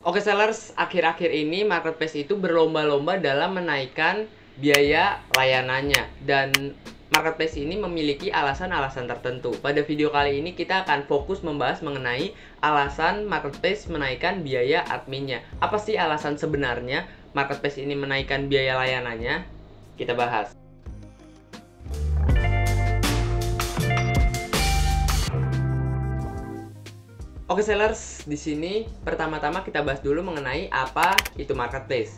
Oke sellers, akhir-akhir ini marketplace itu berlomba-lomba dalam menaikkan biaya layanannya dan marketplace ini memiliki alasan-alasan tertentu. Pada video kali ini kita akan fokus membahas mengenai alasan marketplace menaikkan biaya adminnya. Apa sih alasan sebenarnya marketplace ini menaikkan biaya layanannya? Kita bahas. Oke sellers, di sini pertama-tama kita bahas dulu mengenai apa itu marketplace.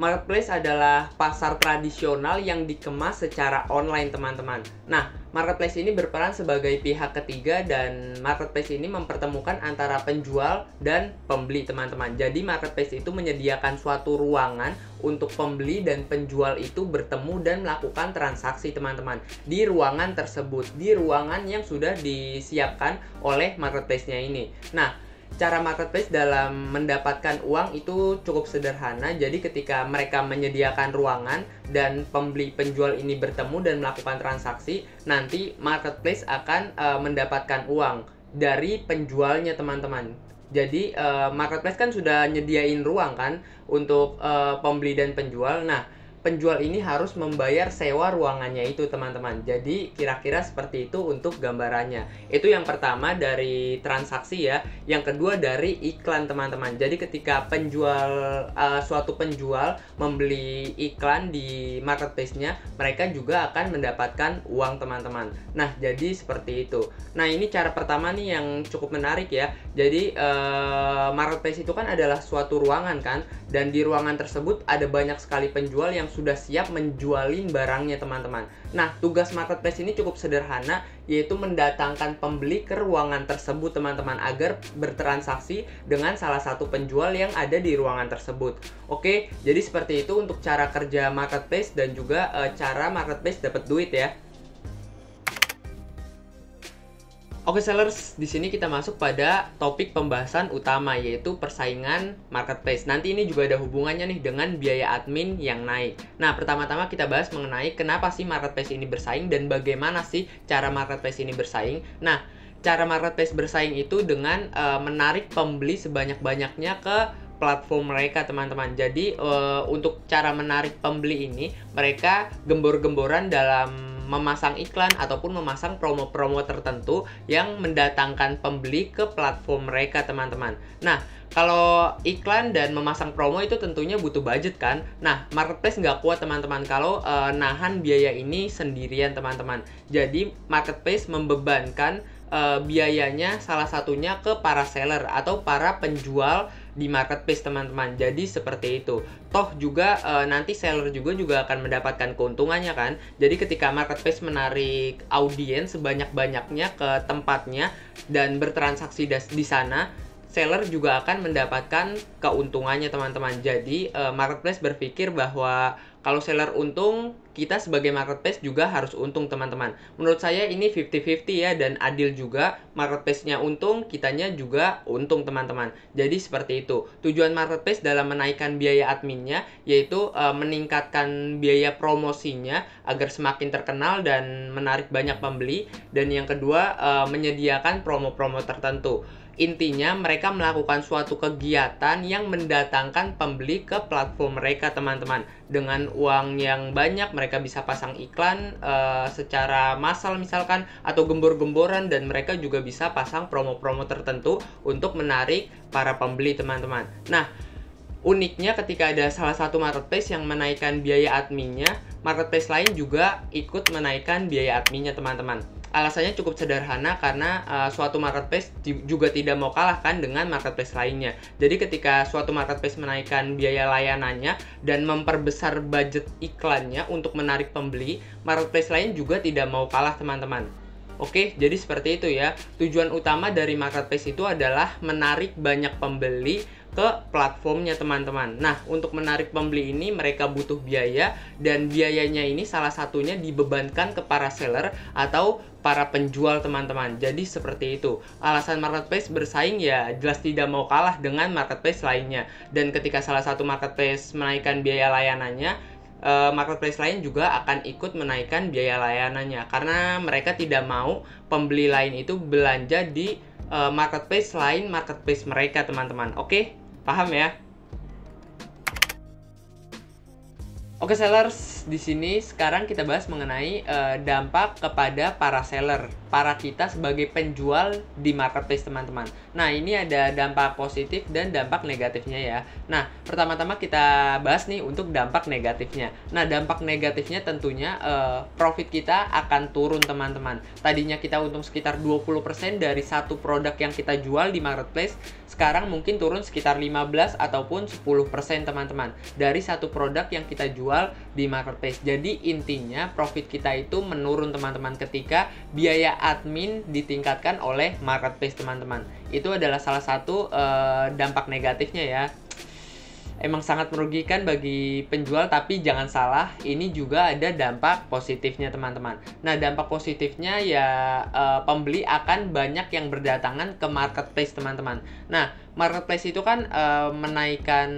Marketplace adalah pasar tradisional yang dikemas secara online, teman-teman. Nah, marketplace ini berperan sebagai pihak ketiga dan marketplace ini mempertemukan antara penjual dan pembeli, teman-teman. Jadi, marketplace itu menyediakan suatu ruangan untuk pembeli dan penjual itu bertemu dan melakukan transaksi, teman-teman. Di ruangan tersebut, di ruangan yang sudah disiapkan oleh marketplace-nya ini. Nah, cara marketplace dalam mendapatkan uang itu cukup sederhana. Jadi ketika mereka menyediakan ruangan dan pembeli penjual ini bertemu dan melakukan transaksi, nanti marketplace akan uh, mendapatkan uang dari penjualnya teman-teman. Jadi uh, marketplace kan sudah nyediain ruang kan untuk uh, pembeli dan penjual. Nah, penjual ini harus membayar sewa ruangannya itu teman-teman. Jadi kira-kira seperti itu untuk gambarannya. Itu yang pertama dari transaksi ya. Yang kedua dari iklan teman-teman. Jadi ketika penjual uh, suatu penjual membeli iklan di marketplace-nya mereka juga akan mendapatkan uang teman-teman. Nah jadi seperti itu. Nah ini cara pertama nih yang cukup menarik ya. Jadi uh, marketplace itu kan adalah suatu ruangan kan? Dan di ruangan tersebut ada banyak sekali penjual yang sudah siap menjualin barangnya teman-teman. Nah, tugas marketplace ini cukup sederhana yaitu mendatangkan pembeli ke ruangan tersebut teman-teman agar bertransaksi dengan salah satu penjual yang ada di ruangan tersebut. Oke, jadi seperti itu untuk cara kerja marketplace dan juga e, cara marketplace dapat duit ya. Oke sellers, di sini kita masuk pada topik pembahasan utama yaitu persaingan marketplace. Nanti ini juga ada hubungannya nih dengan biaya admin yang naik. Nah, pertama-tama kita bahas mengenai kenapa sih marketplace ini bersaing dan bagaimana sih cara marketplace ini bersaing. Nah, cara marketplace bersaing itu dengan uh, menarik pembeli sebanyak-banyaknya ke platform mereka teman-teman. Jadi uh, untuk cara menarik pembeli ini mereka gembor-gemboran dalam memasang iklan ataupun memasang promo-promo tertentu yang mendatangkan pembeli ke platform mereka teman-teman. Nah, kalau iklan dan memasang promo itu tentunya butuh budget kan. Nah, marketplace nggak kuat teman-teman kalau uh, nahan biaya ini sendirian teman-teman. Jadi marketplace membebankan uh, biayanya salah satunya ke para seller atau para penjual di marketplace teman-teman. Jadi seperti itu. Toh juga uh, nanti seller juga juga akan mendapatkan keuntungannya kan. Jadi ketika marketplace menarik audiens sebanyak-banyaknya ke tempatnya dan bertransaksi di sana, seller juga akan mendapatkan keuntungannya teman-teman. Jadi uh, marketplace berpikir bahwa kalau seller untung, kita sebagai marketplace juga harus untung teman-teman. Menurut saya ini 50-50 ya dan adil juga. Marketplace-nya untung, kitanya juga untung teman-teman. Jadi seperti itu. Tujuan marketplace dalam menaikkan biaya adminnya yaitu uh, meningkatkan biaya promosinya agar semakin terkenal dan menarik banyak pembeli. Dan yang kedua uh, menyediakan promo-promo tertentu. Intinya mereka melakukan suatu kegiatan yang mendatangkan pembeli ke platform mereka teman-teman. Dengan uang yang banyak mereka bisa pasang iklan uh, secara massal misalkan atau gembor-gemboran dan mereka juga bisa pasang promo-promo tertentu untuk menarik para pembeli teman-teman. Nah, uniknya ketika ada salah satu marketplace yang menaikkan biaya adminnya, marketplace lain juga ikut menaikkan biaya adminnya teman-teman Alasannya cukup sederhana karena uh, suatu marketplace juga tidak mau kalah kan dengan marketplace lainnya. Jadi ketika suatu marketplace menaikkan biaya layanannya dan memperbesar budget iklannya untuk menarik pembeli, marketplace lain juga tidak mau kalah teman-teman. Oke, jadi seperti itu ya. Tujuan utama dari marketplace itu adalah menarik banyak pembeli ke platformnya teman-teman. Nah, untuk menarik pembeli ini mereka butuh biaya dan biayanya ini salah satunya dibebankan ke para seller atau para penjual teman-teman. Jadi seperti itu. Alasan marketplace bersaing ya jelas tidak mau kalah dengan marketplace lainnya. Dan ketika salah satu marketplace menaikkan biaya layanannya, eh, marketplace lain juga akan ikut menaikkan biaya layanannya karena mereka tidak mau pembeli lain itu belanja di eh, marketplace lain marketplace mereka teman-teman. Oke? Paham ya? Oke sellers, di sini sekarang kita bahas mengenai uh, dampak kepada para seller, para kita sebagai penjual di marketplace teman-teman. Nah ini ada dampak positif dan dampak negatifnya ya. Nah pertama-tama kita bahas nih untuk dampak negatifnya. Nah dampak negatifnya tentunya uh, profit kita akan turun teman-teman. Tadinya kita untung sekitar 20% dari satu produk yang kita jual di marketplace, sekarang mungkin turun sekitar 15 ataupun 10% teman-teman dari satu produk yang kita jual jual di marketplace. Jadi intinya profit kita itu menurun teman-teman ketika biaya admin ditingkatkan oleh marketplace teman-teman. Itu adalah salah satu uh, dampak negatifnya ya emang sangat merugikan bagi penjual tapi jangan salah ini juga ada dampak positifnya teman-teman. Nah dampak positifnya ya uh, pembeli akan banyak yang berdatangan ke marketplace teman-teman. Nah marketplace itu kan uh, menaikkan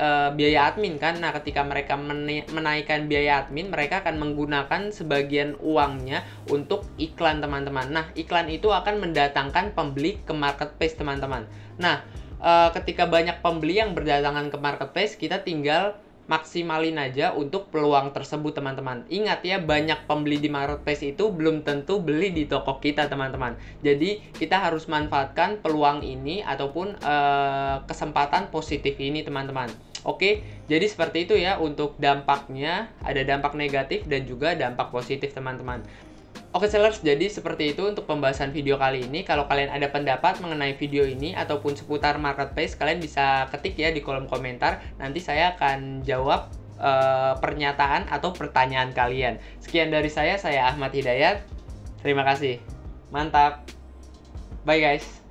uh, biaya admin kan. Nah ketika mereka menaikkan biaya admin mereka akan menggunakan sebagian uangnya untuk iklan teman-teman. Nah iklan itu akan mendatangkan pembeli ke marketplace teman-teman. Nah uh, ketika banyak pembeli yang berdatangan ke marketplace, kita tinggal maksimalin aja untuk peluang tersebut teman-teman. Ingat ya, banyak pembeli di marketplace itu belum tentu beli di toko kita teman-teman. Jadi kita harus manfaatkan peluang ini ataupun uh, kesempatan positif ini teman-teman. Oke, jadi seperti itu ya untuk dampaknya. Ada dampak negatif dan juga dampak positif teman-teman. Oke sellers, jadi seperti itu untuk pembahasan video kali ini. Kalau kalian ada pendapat mengenai video ini ataupun seputar marketplace, kalian bisa ketik ya di kolom komentar. Nanti saya akan jawab uh, pernyataan atau pertanyaan kalian. Sekian dari saya, saya Ahmad Hidayat. Terima kasih. Mantap. Bye guys.